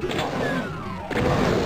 Come on.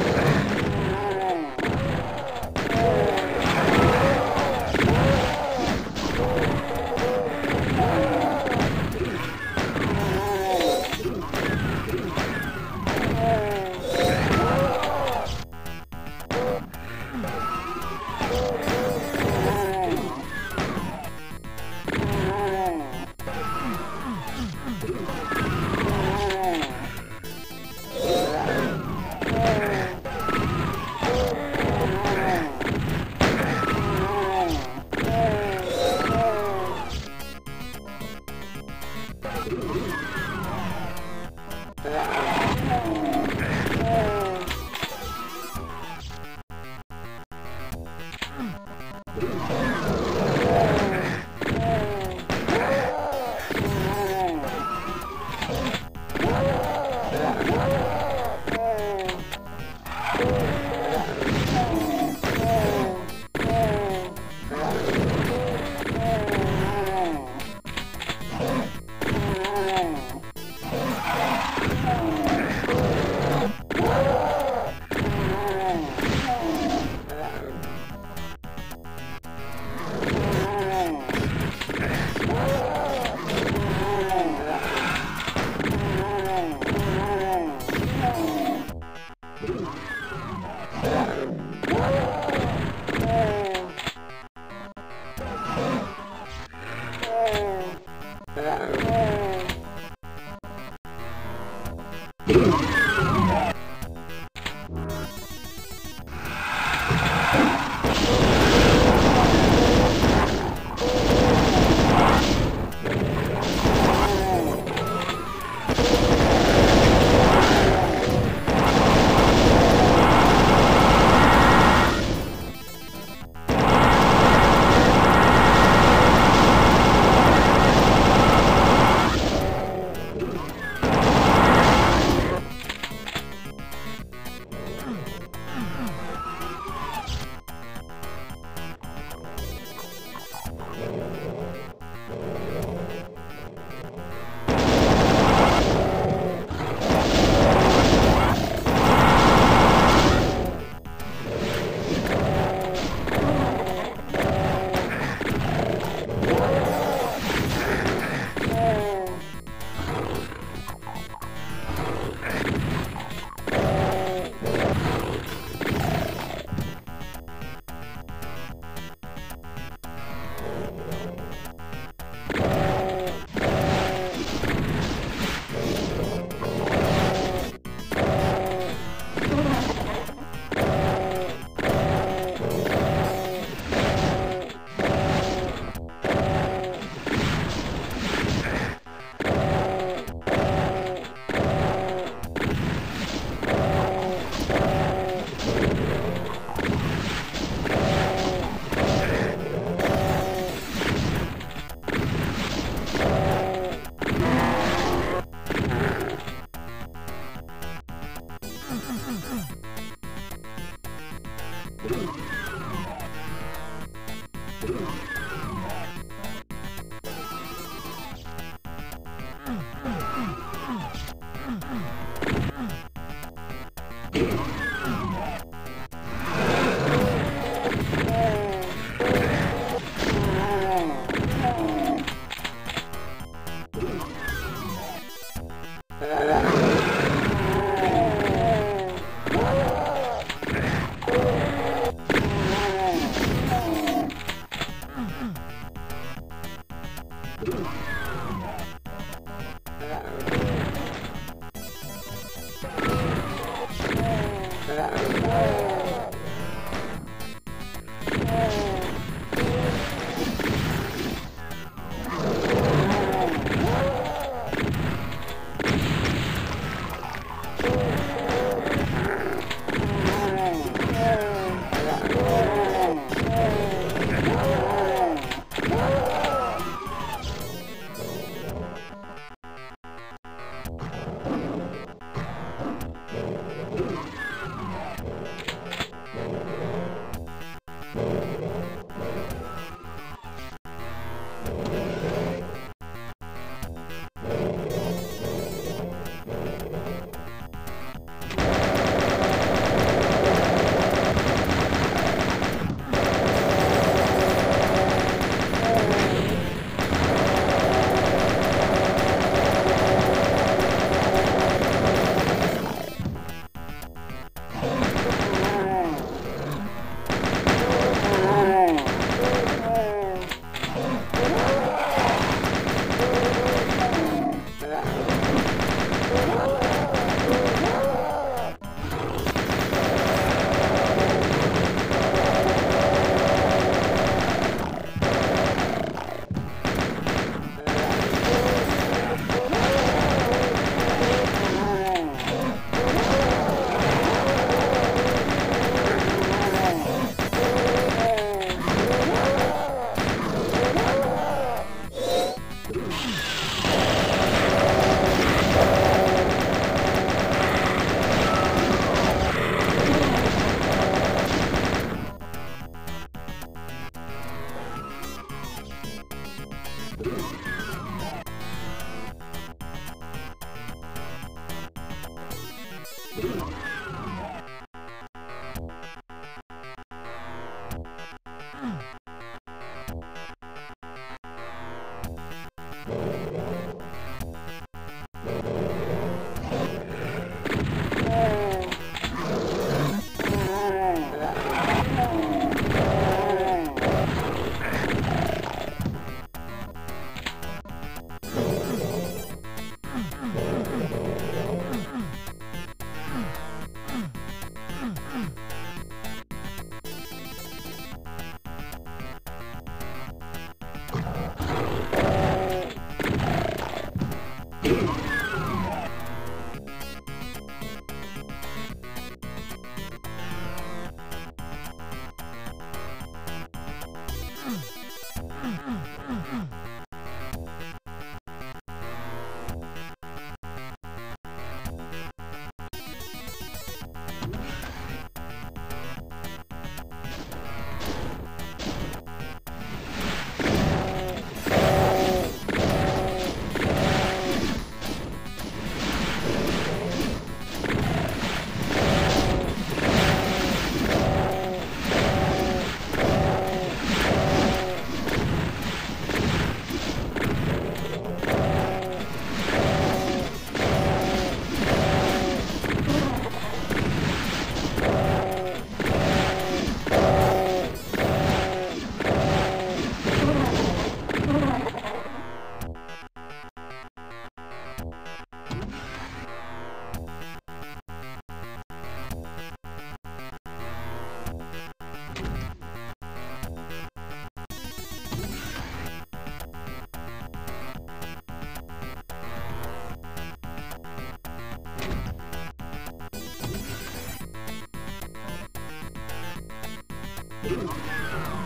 Uh... Dạ. Yeah.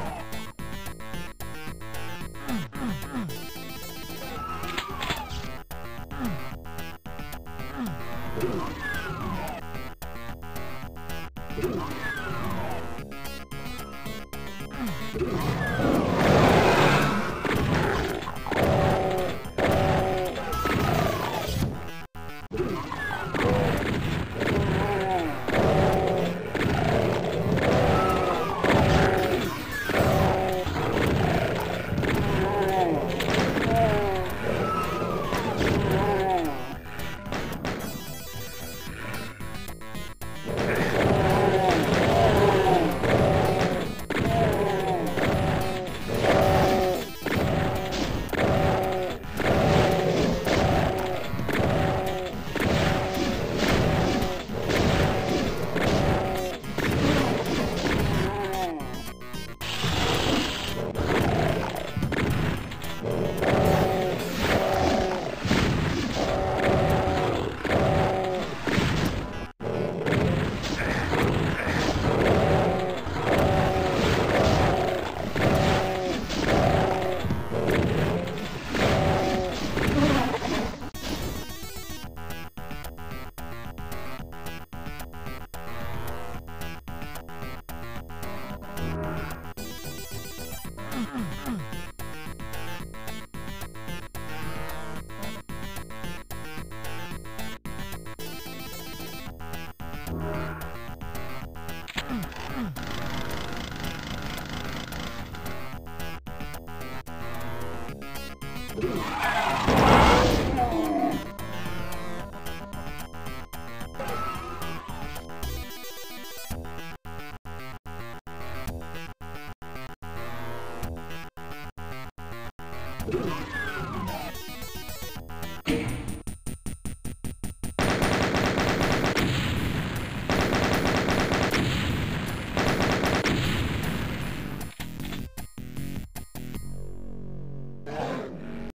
Yeah.